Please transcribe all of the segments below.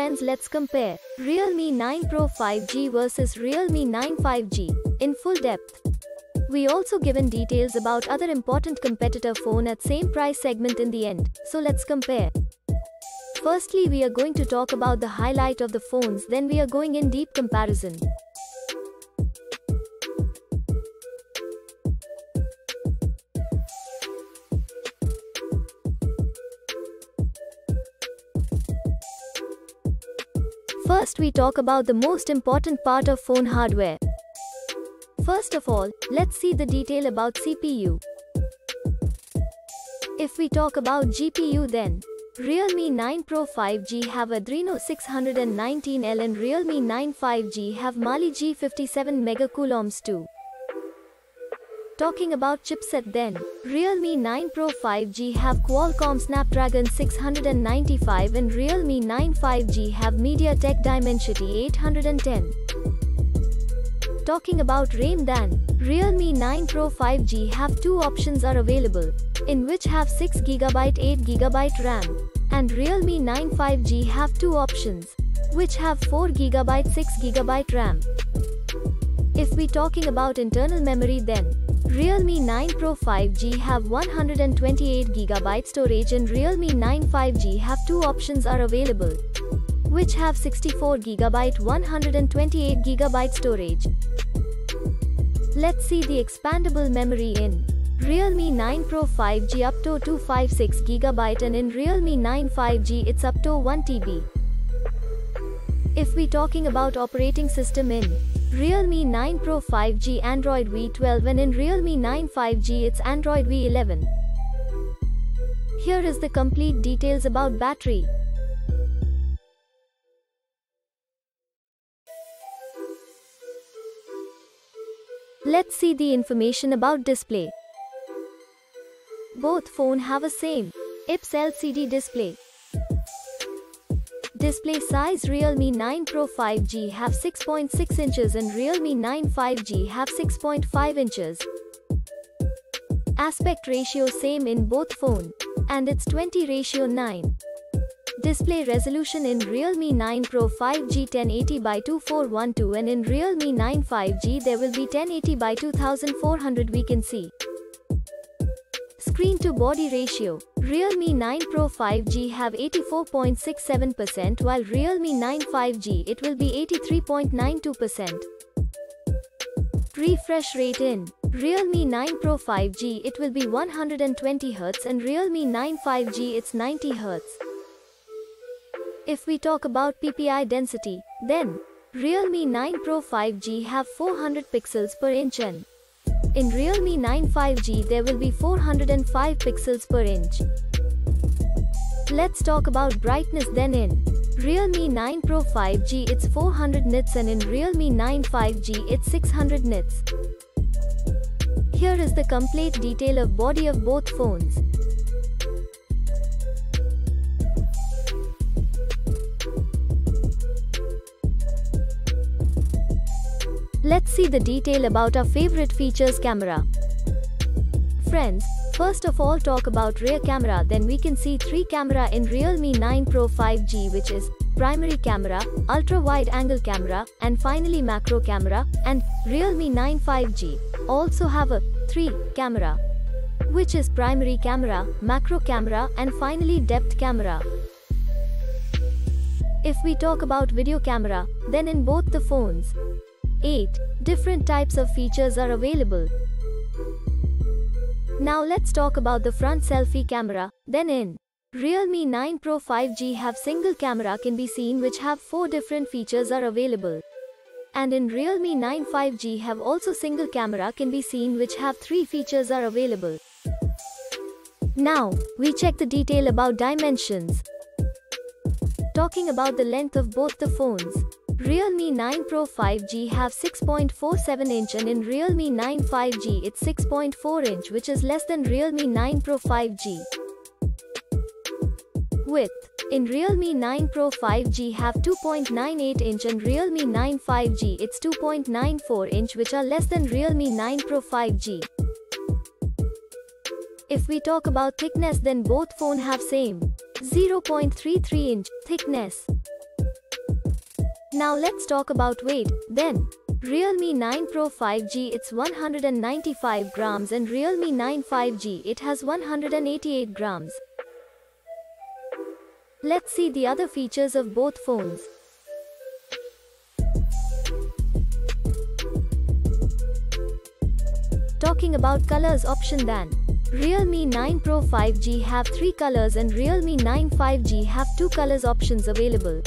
friends let's compare Realme 9 Pro 5G versus Realme 9 5G in full depth. We also given details about other important competitor phone at same price segment in the end, so let's compare. Firstly we are going to talk about the highlight of the phones then we are going in deep comparison. First we talk about the most important part of phone hardware. First of all, let's see the detail about CPU. If we talk about GPU then, Realme 9 Pro 5G have Adreno 619L and Realme 9 5G have Mali G57 MC2. Talking about chipset then, Realme 9 Pro 5G have Qualcomm Snapdragon 695 and Realme 9 5G have MediaTek Dimensity 810. Talking about RAM then, Realme 9 Pro 5G have two options are available, in which have 6GB 8GB RAM, and Realme 9 5G have two options, which have 4GB 6GB RAM. If we talking about internal memory then, Realme 9 Pro 5G have 128GB storage and Realme 9 5G have two options are available, which have 64GB 128GB storage. Let's see the expandable memory in Realme 9 Pro 5G up to 256GB and in Realme 9 5G it's up to 1TB. If we talking about operating system in Realme 9 Pro 5G Android V12 and in Realme 9 5G it's Android V11. Here is the complete details about battery. Let's see the information about display. Both phone have a same IPS LCD display. Display size Realme 9 Pro 5G have 6.6 inches and Realme 9 5G have 6.5 inches. Aspect ratio same in both phone, and it's 20 ratio 9. Display resolution in Realme 9 Pro 5G 1080 by 2412 and in Realme 9 5G there will be 1080 by 2400 we can see. Screen to body ratio. Realme 9 Pro 5G have 84.67% while Realme 9 5G it will be 83.92%. Refresh rate in Realme 9 Pro 5G it will be 120Hz and Realme 9 5G it's 90Hz. If we talk about PPI density, then Realme 9 Pro 5G have 400 pixels per inch and in Realme 9 5G there will be 405 pixels per inch. Let's talk about brightness then in Realme 9 Pro 5G it's 400 nits and in Realme 9 5G it's 600 nits. Here is the complete detail of body of both phones. Let's see the detail about our favorite features camera. Friends, first of all talk about rear camera then we can see 3 camera in Realme 9 Pro 5G which is primary camera, ultra wide angle camera, and finally macro camera, and Realme 9 5G also have a 3 camera which is primary camera, macro camera and finally depth camera. If we talk about video camera, then in both the phones, 8. Different types of features are available. Now let's talk about the front selfie camera, then in Realme 9 Pro 5G have single camera can be seen which have 4 different features are available. And in Realme 9 5G have also single camera can be seen which have 3 features are available. Now, we check the detail about dimensions. Talking about the length of both the phones. Realme 9 Pro 5G have 6.47 inch and in Realme 9 5G it's 6.4 inch which is less than Realme 9 Pro 5G. Width in Realme 9 Pro 5G have 2.98 inch and Realme 9 5G it's 2.94 inch which are less than Realme 9 Pro 5G. If we talk about thickness then both phone have same 0.33 inch thickness. Now let's talk about weight, then. Realme 9 Pro 5G it's 195 grams and Realme 9 5G it has 188 grams. Let's see the other features of both phones. Talking about colors option then. Realme 9 Pro 5G have 3 colors and Realme 9 5G have 2 colors options available.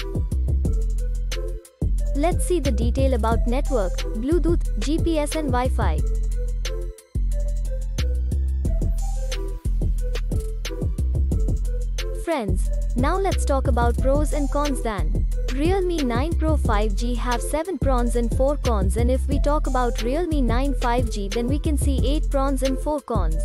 Let's see the detail about network, Bluetooth, GPS and Wi-Fi. Friends, now let's talk about pros and cons then. Realme 9 Pro 5G have 7 pros and 4 cons and if we talk about Realme 9 5G then we can see 8 pros and 4 cons.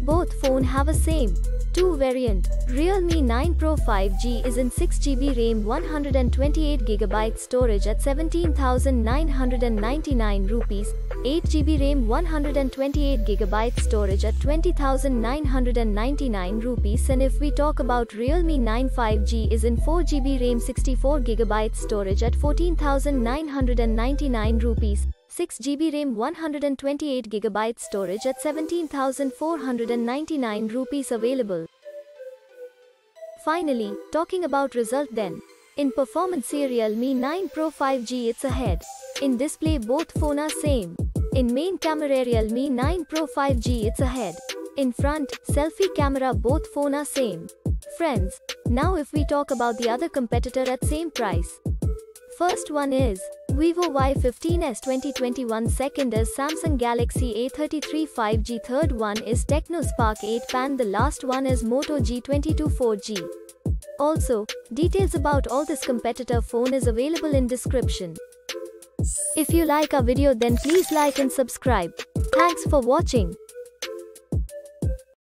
Both phone have a same 2 variant. Realme 9 Pro 5G is in 6GB RAM 128GB storage at 17,999 rupees, 8GB RAM 128GB storage at 20,999 rupees and if we talk about Realme 9 5G is in 4GB RAM 64GB storage at 14,999 rupees. 6GB RAM 128GB storage at 17,499 rupees available. Finally, talking about result then. In performance Realme 9 Pro 5G it's ahead. In display both phone are same. In main camera Realme 9 Pro 5G it's ahead. In front, selfie camera both phone are same. Friends, now if we talk about the other competitor at same price. First one is Vivo Y15s 2021 Second is Samsung Galaxy A33 5G Third one is Tecno Spark 8 Pan The last one is Moto G22 4G. Also, details about all this competitor phone is available in description. If you like our video then please like and subscribe. Thanks for watching.